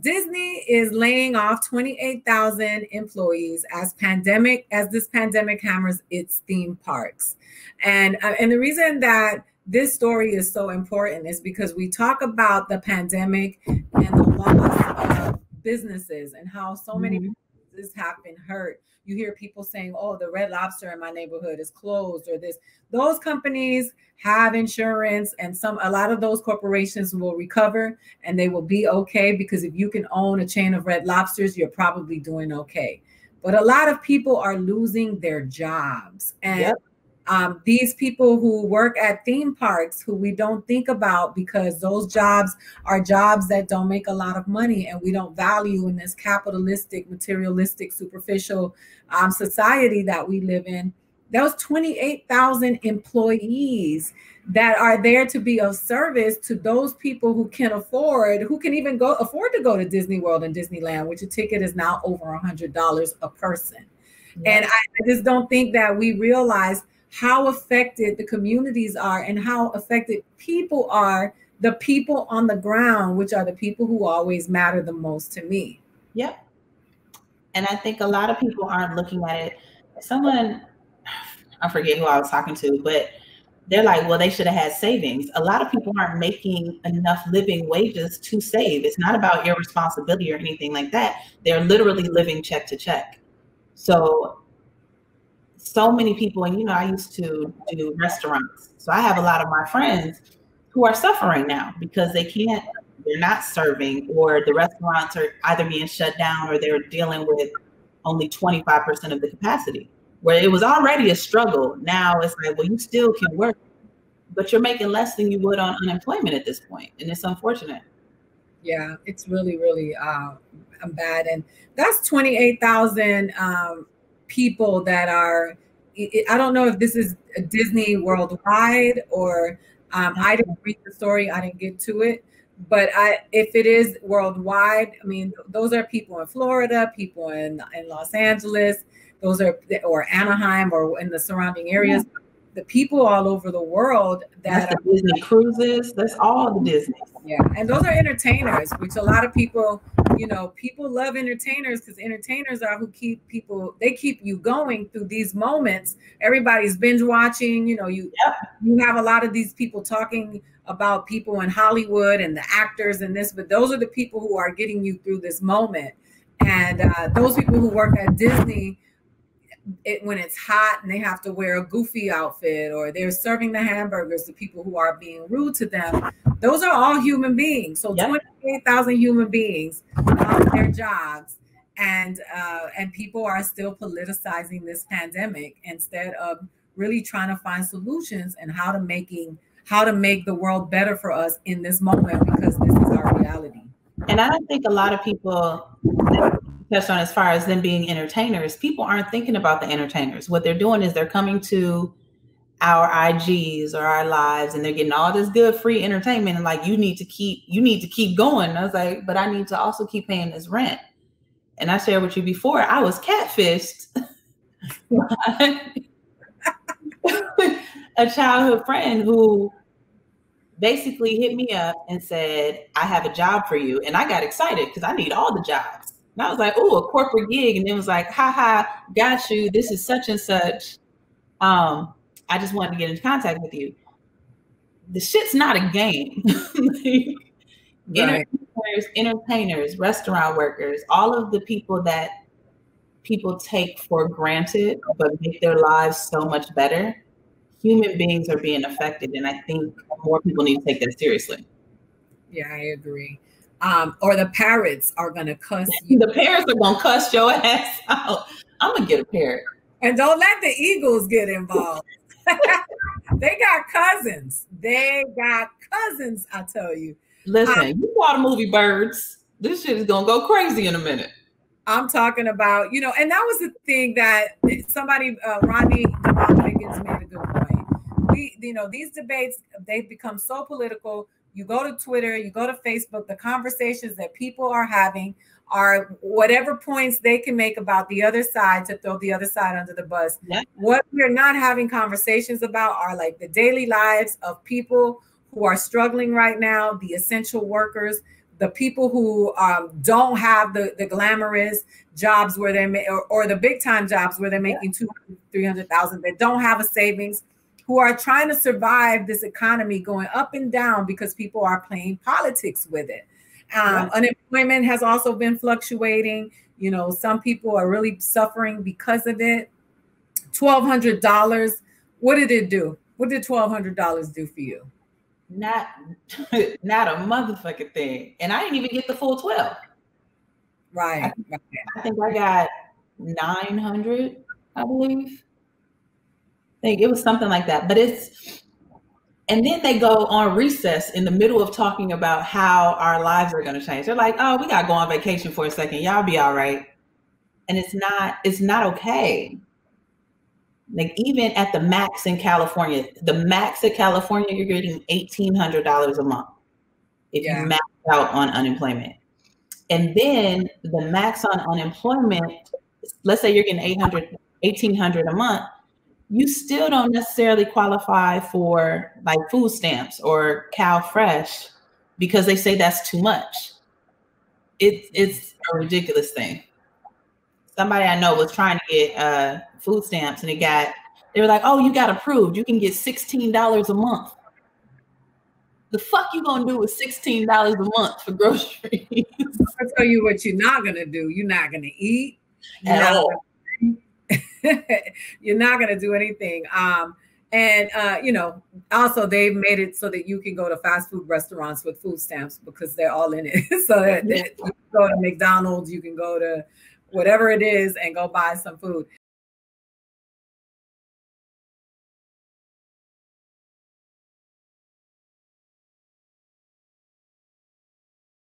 Disney is laying off 28,000 employees as pandemic as this pandemic hammers its theme parks. And uh, and the reason that this story is so important is because we talk about the pandemic and the loss of businesses and how so many mm-hmm. businesses have been hurt. You hear people saying, "Oh, the Red Lobster in my neighborhood is closed," or this. Those companies have insurance, and some a lot of those corporations will recover and they will be okay because if you can own a chain of Red Lobsters, you're probably doing okay. But a lot of people are losing their jobs, and yep um, these people who work at theme parks who we don't think about because those jobs are jobs that don't make a lot of money and we don't value in this capitalistic materialistic superficial um, society that we live in those 28,000 employees that are there to be of service to those people who can afford, who can even go afford to go to Disney World and Disneyland, which a ticket is now over a hundred dollars a person. And I just don't think that we realize how affected the communities are and how affected people are the people on the ground which are the people who always matter the most to me. Yep. And i think a lot of people aren't looking at it. Someone i forget who i was talking to but they're like well they should have had savings. A lot of people aren't making enough living wages to save. It's not about irresponsibility or anything like that. They're literally living check to check. So so many people, and you know, I used to do restaurants. So I have a lot of my friends who are suffering now because they can't, they're not serving, or the restaurants are either being shut down or they're dealing with only 25% of the capacity. Where it was already a struggle. Now it's like, well, you still can work, but you're making less than you would on unemployment at this point, And it's unfortunate. Yeah, it's really, really uh, bad. And that's 28,000 um, people that are I don't know if this is Disney worldwide or um, I didn't read the story, I didn't get to it. But I, if it is worldwide, I mean, those are people in Florida, people in in Los Angeles, those are or Anaheim or in the surrounding areas. Yeah the people all over the world that that's the Disney cruises. That's all the Disney. Yeah, and those are entertainers, which a lot of people, you know, people love entertainers because entertainers are who keep people. They keep you going through these moments. Everybody's binge watching. You know, you yep. you have a lot of these people talking about people in Hollywood and the actors and this, but those are the people who are getting you through this moment. And uh, those people who work at Disney it when it's hot and they have to wear a goofy outfit or they're serving the hamburgers to people who are being rude to them. Those are all human beings. So yep. 28,000 human beings lost their jobs and uh, and people are still politicizing this pandemic instead of really trying to find solutions and how to making how to make the world better for us in this moment because this is our reality. And I don't think a lot of people touched on as far as them being entertainers, people aren't thinking about the entertainers. What they're doing is they're coming to our IGs or our lives and they're getting all this good free entertainment and like you need to keep you need to keep going. I was like, but I need to also keep paying this rent. And I shared with you before, I was catfished. a childhood friend who basically hit me up and said, I have a job for you. And I got excited because I need all the jobs. And I was like, oh, a corporate gig. And it was like, ha ha, got you. This is such and such. Um, I just wanted to get in contact with you. The shit's not a game. right. entertainers, entertainers, restaurant workers, all of the people that people take for granted, but make their lives so much better. Human beings are being affected. And I think more people need to take that seriously. Yeah, I agree um, or the parrots are gonna cuss you. the parrots are gonna cuss your ass out. I'm gonna get a parrot. And don't let the eagles get involved. they got cousins. They got cousins, I tell you. Listen, um, you saw the movie Birds. This shit is gonna go crazy in a minute. I'm talking about, you know, and that was the thing that somebody, uh, Rodney Higgins made a good point. We, you know, these debates, they've become so political you go to Twitter, you go to Facebook, the conversations that people are having are whatever points they can make about the other side to throw the other side under the bus. Yeah. What we're not having conversations about are like the daily lives of people who are struggling right now, the essential workers, the people who um, don't have the, the glamorous jobs where they're ma- or, or the big time jobs where they're making yeah. 200 300,000 that don't have a savings who are trying to survive this economy going up and down because people are playing politics with it. Um, Unemployment has also been fluctuating. You know, some people are really suffering because of it. $1,200. What did it do? What did $1,200 do for you? Not, not a motherfucking thing. And I didn't even get the full 12. Right. I, think, I think I got 900, I believe. Think it was something like that. But it's, and then they go on recess in the middle of talking about how our lives are going to change. They're like, "Oh, we got to go on vacation for a second. Y'all be all right." And it's not it's not okay. Like even at the max in California, the max in California, you're getting eighteen hundred dollars a month if yeah. you max out on unemployment. And then the max on unemployment, let's say you're getting 800, 1800 a month, you still don't necessarily qualify for like food stamps or CalFresh because they say that's too much. It, it's a ridiculous thing. Somebody I know was trying to get uh, food stamps and it got, they were like, oh, you got approved. You can get $16 a month. The fuck you gonna do with $16 a month for groceries? I'll tell you what you're not gonna do. You're not gonna eat. At all. you're not going to do anything. Um, and uh, you know, also they've made it so that you can go to fast food restaurants with food stamps because they're all in it. so that, that you go to McDonald's, you can go to whatever it is and go buy some food.